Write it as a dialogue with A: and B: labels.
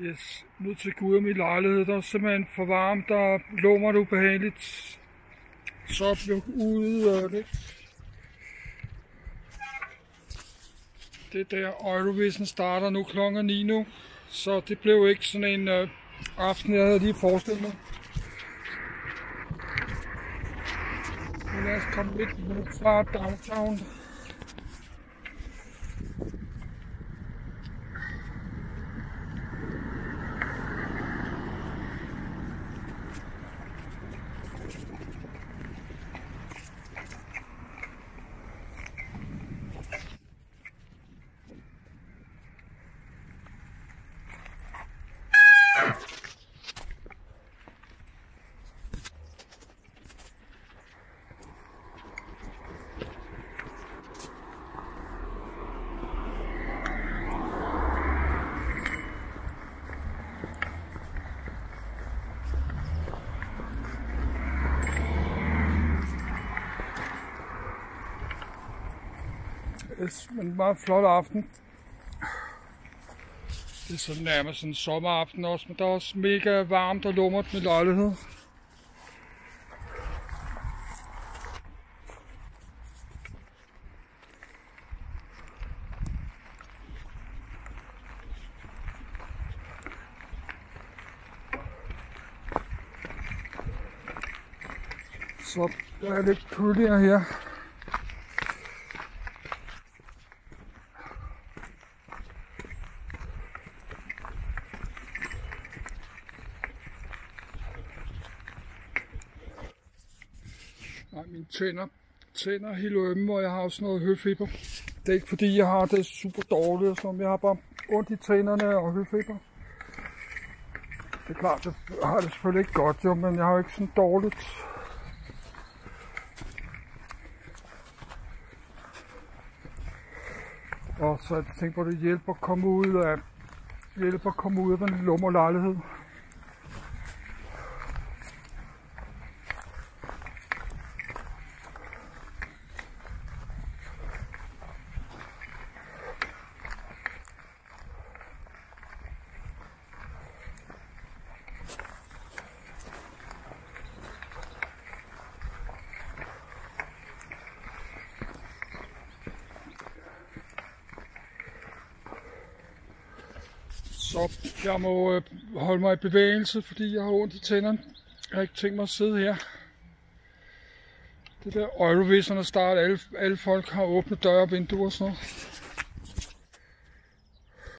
A: Yes, nu til Gud og min lejlighed. Der er simpelthen for varmt, der lummer det ubehageligt. Så blev ude og det. Det der Eurovision starter nu klokken 9 nu. Så det blev ikke sådan en øh, aften, jeg havde lige forestillet mig. Men lad os komme lidt fra downtown. Yes, en meget flot aften. Det er sådan nærmest en sommeraften også, men der er også mega varmt og lummert med lejlighed. Så der er lidt køligere her. Nej, mine tænder, tænder helt ømme, og jeg har også noget høfeber. Det er ikke fordi, jeg har det super dårligt, som jeg har bare ondt i tænderne og høfeber. Det er klart, jeg har det selvfølgelig ikke godt, jo, men jeg har jo ikke sådan dårligt. Og så jeg tænkte på, at det hjælper at komme ud af, hjælper at komme ud af den lummer lejlighed. Så jeg må øh, holde mig i bevægelse, fordi jeg har ondt i tænderne. Jeg har ikke tænkt mig at sidde her. Det der Eurovision er start, alle, alle folk har åbne døre og vinduer og sådan noget.